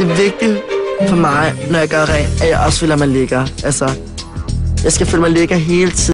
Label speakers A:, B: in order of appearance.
A: Det er vigtigt for mig, når jeg gør rent, at jeg også føler mig lækker. Altså, jeg skal føle mig lækker hele tiden.